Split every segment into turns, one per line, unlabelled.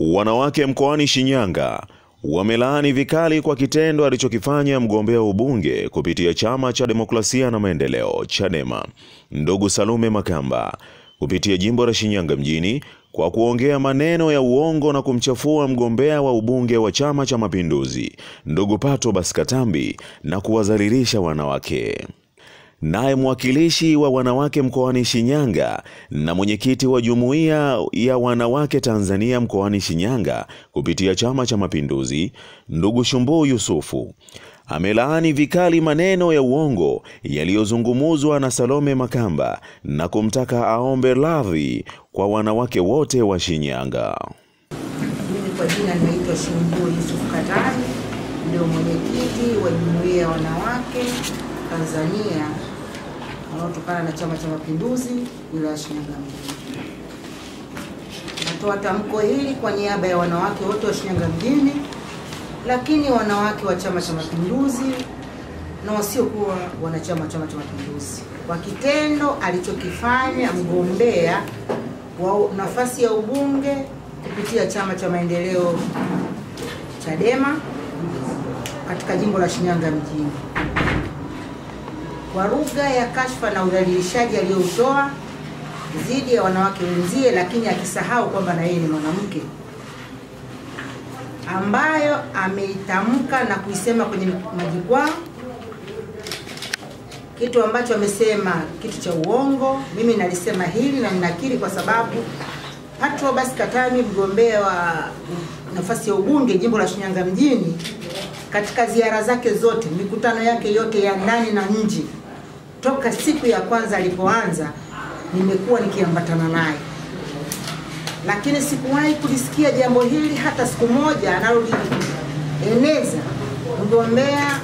Wanawake mkoani Shinyanga wamelaani vikali kwa kitendo alichokifanya mgombea ubunge kupitia Chama cha Demokrasia na Maendeleo Chadema, ndugu Salume Makamba kupitia jimbo la Shinyanga mjini kwa kuongea maneno ya uongo na kumchafua mgombea wa ubunge wa Chama cha Mapinduzi, ndugu Pato Katambi na kuwadhalilisha wanawake. Naye mwakilishi wa wanawake mkoani Shinyanga na mwenyekiti wa jumuiya ya wanawake Tanzania mkoani Shinyanga kupitia Chama cha Mapinduzi, ndugu Shumbuu Yusufu amelaani vikali maneno ya uongo yaliyozungumuzwa na Salome Makamba na kumtaka aombe radhi kwa wanawake wote wa Shinyanga.
Mimi kwa jina naitwa Katani, ndio mwenyekiti wa jumuiya ya wanawake Tanzania wanaotokana na Chama cha Mapinduzi wilaya ya Shinyanga mjini. Natoa tamko hili kwa niaba ya wanawake wote wa Shinyanga mjini, lakini wanawake wa Chama cha Mapinduzi na wasiokuwa wanachama wa Chama cha Mapinduzi kwa kitendo alichokifanya mgombea wa nafasi ya ubunge kupitia Chama cha Maendeleo Chadema katika jimbo la Shinyanga mjini kwa lugha ya kashfa na udhalilishaji aliyoutoa dhidi ya wanawake wenzie, lakini akisahau kwamba na yeye ni mwanamke, ambayo ameitamka na kuisema kwenye majukwaa, kitu ambacho amesema kitu cha uongo. Mimi nalisema hili na ninakiri kwa sababu Patrobas Katami, mgombea wa nafasi ya ubunge jimbo la Shinyanga mjini, katika ziara zake zote, mikutano yake yote ya ndani na nje, toka siku ya kwanza alipoanza, nimekuwa nikiambatana naye, lakini sikuwahi kulisikia jambo hili hata siku moja analolieneza mgombea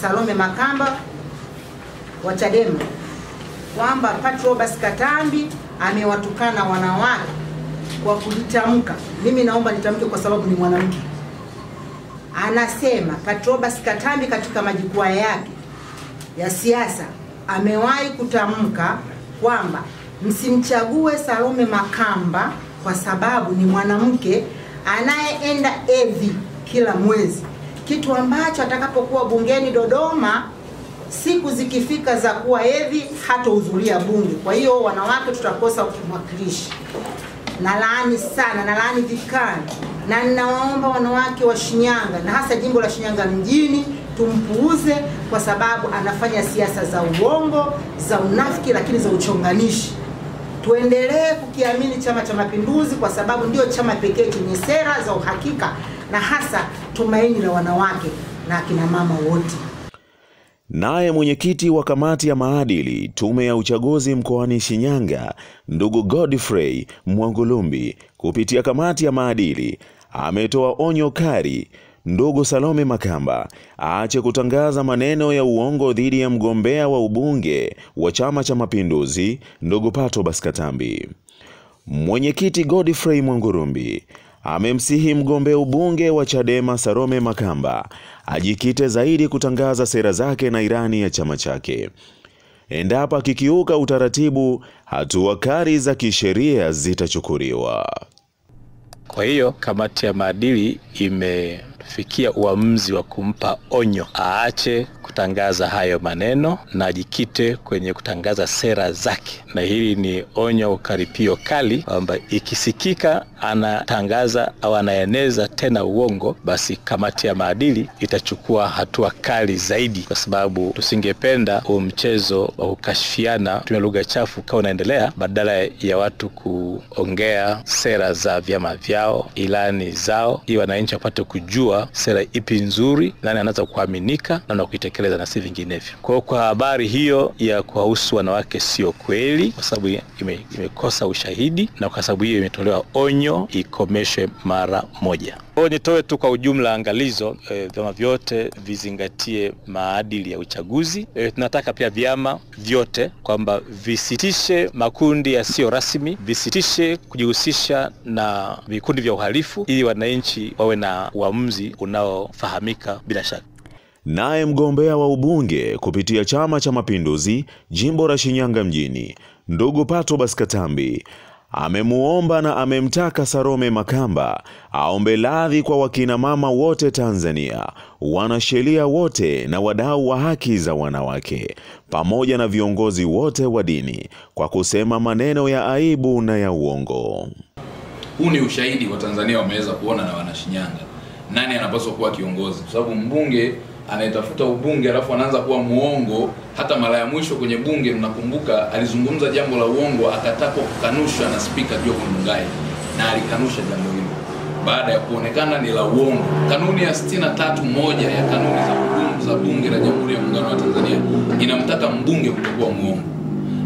Salome Makamba wa Chadema kwamba Patrobas Katambi amewatukana wanawake kwa kulitamka. Mimi naomba nitamke kwa sababu ni mwanamke. Anasema Patrobas Katambi katika majukwaa yake ya siasa amewahi kutamka kwamba msimchague Salome Makamba kwa sababu ni mwanamke anayeenda evi kila mwezi, kitu ambacho atakapokuwa bungeni Dodoma siku zikifika za kuwa evi hatohudhuria bunge. Kwa hiyo wanawake tutakosa mwakilishi. Nalaani sana, nalaani vikali, na ninawaomba wanawake wa Shinyanga na hasa jimbo la Shinyanga mjini tumpuuze, kwa sababu anafanya siasa za uongo, za unafiki, lakini za uchonganishi. Tuendelee kukiamini Chama cha Mapinduzi kwa sababu ndio chama pekee chenye sera za uhakika na hasa tumaini la wanawake na akina mama wote.
Naye mwenyekiti wa kamati ya maadili tume ya uchaguzi mkoani Shinyanga, ndugu Godfrey Mwangulumbi, kupitia kamati ya maadili ametoa onyo kali ndugu Salome Makamba aache kutangaza maneno ya uongo dhidi ya mgombea wa ubunge wa Chama cha Mapinduzi, ndugu Pato Baskatambi. Mwenyekiti Godfrey Mwangurumbi amemsihi mgombea ubunge wa Chadema Salome Makamba ajikite zaidi kutangaza sera zake na irani ya chama chake. Endapo akikiuka utaratibu, hatua kali za kisheria zitachukuliwa.
Kwa hiyo kamati ya maadili imefikia uamuzi wa kumpa onyo aache kutangaza hayo maneno na ajikite kwenye kutangaza sera zake, na hili ni onyo ukaripio kali kwamba ikisikika anatangaza au anaeneza tena uongo, basi kamati ya maadili itachukua hatua kali zaidi, kwa sababu tusingependa huu mchezo wa kukashifiana tumia lugha chafu ukawa unaendelea, badala ya watu kuongea sera za vyama vyao, ilani zao, ili wananchi wapate kujua sera ipi nzuri, nani anaweza kuaminika na kuitekeleza na si vinginevyo. Kwa hiyo kwa habari hiyo ya kuwahusu wanawake sio kweli, kwa sababu ime, imekosa ushahidi na kwa sababu hiyo imetolewa onyo ikomeshwe mara moja. Kwa hiyo nitoe tu kwa ujumla angalizo, e, vyama vyote vizingatie maadili ya uchaguzi. E, tunataka pia vyama vyote kwamba visitishe makundi yasiyo rasmi, visitishe kujihusisha na vikundi vya uhalifu, ili wananchi wawe na uamuzi unaofahamika bila shaka.
Naye mgombea wa ubunge kupitia Chama cha Mapinduzi jimbo la Shinyanga mjini, ndugu Pato Baskatambi amemuomba na amemtaka Sarome Makamba aombe radhi kwa wakina mama wote Tanzania, wanasheria wote na wadau wa haki za wanawake pamoja na viongozi wote wa dini kwa kusema maneno ya aibu na ya uongo.
Huu ni ushahidi wa Tanzania wameweza kuona na wanashinyanga nani anapaswa kuwa kiongozi, kwa sababu mbunge anayetafuta ubunge alafu anaanza kuwa muongo. Hata mara ya mwisho kwenye bunge, mnakumbuka, alizungumza jambo la uongo akatakwa kukanusha na spika Job Ndugai na alikanusha jambo hilo baada ya kuonekana ni la uongo. Kanuni ya 63 moja ya kanuni za kudumu za bunge la Jamhuri ya Muungano wa Tanzania inamtaka mbunge kutokuwa muongo,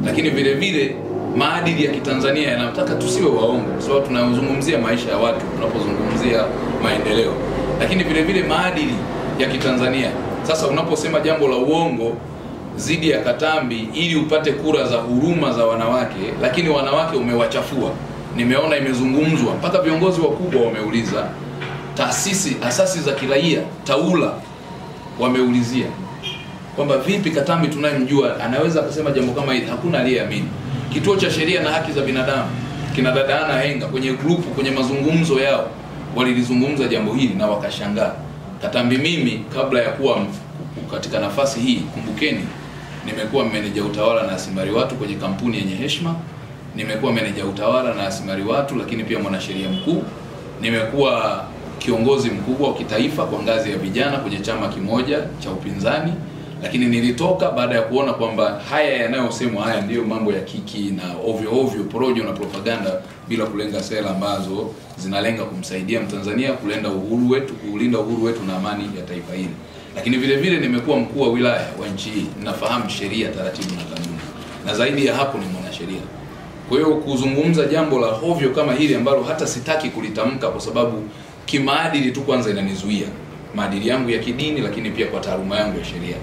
lakini vile vile maadili ya Kitanzania yanataka tusiwe waongo, kwa sababu tunazungumzia maisha ya watu tunapozungumzia maendeleo, lakini vile vile maadili ya Kitanzania. Sasa unaposema jambo la uongo zidi ya Katambi ili upate kura za huruma za wanawake, lakini wanawake umewachafua. Nimeona imezungumzwa mpaka viongozi wakubwa wameuliza, taasisi asasi za kiraia taula wameulizia kwamba vipi Katambi tunayemjua anaweza kusema jambo kama hili? Hakuna aliyeamini. Kituo cha Sheria na Haki za Binadamu kina dada Ana Henga kwenye grupu, kwenye mazungumzo yao walilizungumza jambo hili na wakashangaa. Katambi, mimi kabla ya kuwa katika nafasi hii, kumbukeni, nimekuwa meneja utawala na asimari watu kwenye kampuni yenye heshima, nimekuwa meneja utawala na asimari watu, lakini pia mwanasheria mkuu, nimekuwa kiongozi mkubwa wa kitaifa kwa ngazi ya vijana kwenye chama kimoja cha upinzani lakini nilitoka baada ya kuona kwamba haya yanayosemwa haya ndiyo mambo ya kiki na ovyo ovyo, porojo na propaganda, bila kulenga sera ambazo zinalenga kumsaidia Mtanzania kulenda uhuru wetu, kulinda uhuru wetu na amani ya taifa hili. Lakini vile vile nimekuwa mkuu wa wilaya wa nchi hii, ninafahamu sheria, taratibu na kanuni, na zaidi ya hapo ni mwanasheria. Kwa hiyo kuzungumza jambo la hovyo kama hili ambalo hata sitaki kulitamka kwa sababu kimaadili tu kwanza inanizuia maadili yangu ya kidini, lakini pia kwa taaluma yangu ya sheria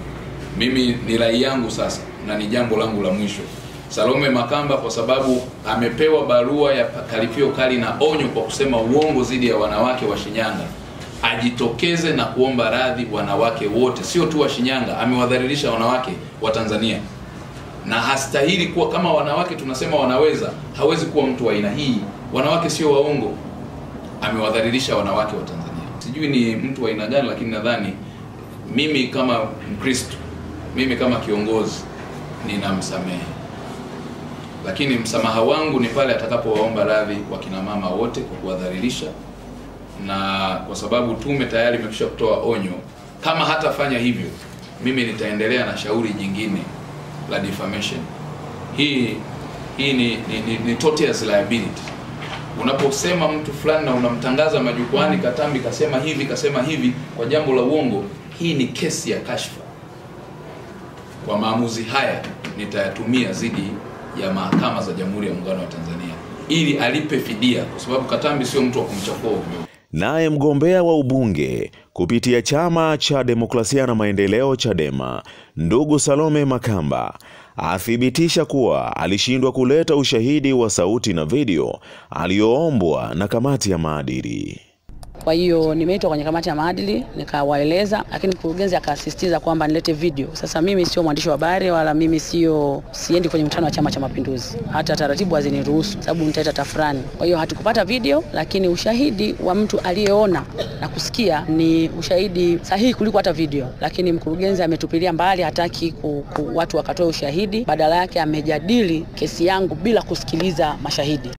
mimi ni rai yangu sasa, na ni jambo langu la mwisho, Salome Makamba kwa sababu amepewa barua ya karipio kali na onyo kwa kusema uongo dhidi ya wanawake wa Shinyanga, ajitokeze na kuomba radhi wanawake wote, sio tu wa Shinyanga. Amewadhalilisha wanawake wa Tanzania na hastahili kuwa kama wanawake tunasema wanaweza, hawezi kuwa mtu wa aina hii. Wanawake sio waongo, amewadhalilisha wanawake wa Tanzania. Sijui ni mtu wa aina gani, lakini nadhani mimi kama Mkristo mimi kama kiongozi ninamsamehe, lakini msamaha wangu ni pale atakapowaomba radhi wakina mama wote kwa kuwadhalilisha, na kwa sababu tume tayari imekwisha kutoa onyo, kama hatafanya hivyo, mimi nitaendelea na shauri jingine la defamation. Hii hii ni, ni, ni, ni tortious liability. Unaposema mtu fulani na unamtangaza majukwani, Katambi kasema hivi kasema hivi kwa jambo la uongo, hii ni kesi ya kashfa kwa maamuzi haya nitayatumia dhidi ya mahakama za Jamhuri ya Muungano wa Tanzania ili alipe fidia, kwa sababu Katambi sio mtu wa kumchafua ovyo.
Naye mgombea wa ubunge kupitia chama cha demokrasia na maendeleo Chadema, ndugu Salome Makamba athibitisha kuwa alishindwa kuleta ushahidi wa sauti na video aliyoombwa na kamati ya maadili.
Kwa hiyo nimeitwa kwenye kamati ya maadili nikawaeleza, lakini mkurugenzi akasisitiza kwamba nilete video. Sasa mimi sio mwandishi wa habari wala mimi sio siendi kwenye mkutano wa Chama cha Mapinduzi, hata taratibu haziniruhusu sababu nitaita tafurani. Kwa hiyo hatukupata video, lakini ushahidi wa mtu aliyeona na kusikia ni ushahidi sahihi kuliko hata video. Lakini mkurugenzi ametupilia mbali, hataki ku, ku, watu wakatoe ushahidi, badala yake amejadili kesi yangu bila kusikiliza mashahidi.